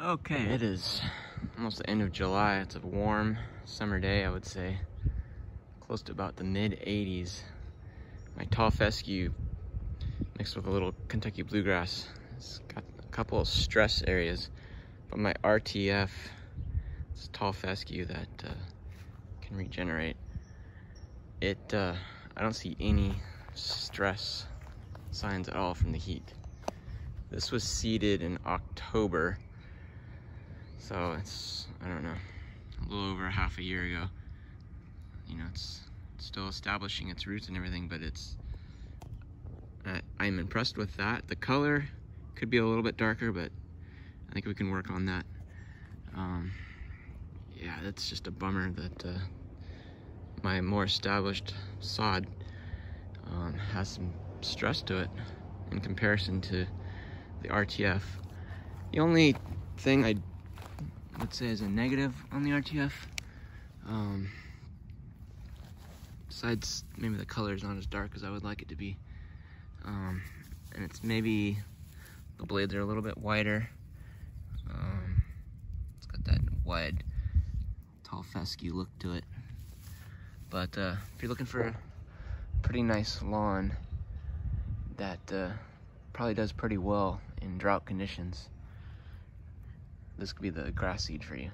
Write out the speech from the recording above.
Okay, it is almost the end of July. It's a warm summer day, I would say. Close to about the mid 80s. My tall fescue mixed with a little Kentucky bluegrass. It's got a couple of stress areas, but my RTF, it's a tall fescue that uh, can regenerate. It, uh, I don't see any stress signs at all from the heat. This was seeded in October so it's, I don't know, a little over half a year ago. You know, it's still establishing its roots and everything, but it's, uh, I'm impressed with that. The color could be a little bit darker, but I think we can work on that. Um, yeah, that's just a bummer that uh, my more established sod um, has some stress to it in comparison to the RTF. The only thing I let's say as a negative on the RTF. Um, besides maybe the color is not as dark as I would like it to be. Um, and it's maybe the blades are a little bit wider. Um, it's got that wide, tall fescue look to it. But uh, if you're looking for a pretty nice lawn that uh, probably does pretty well in drought conditions, this could be the grass seed you.